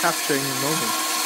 capturing the moment.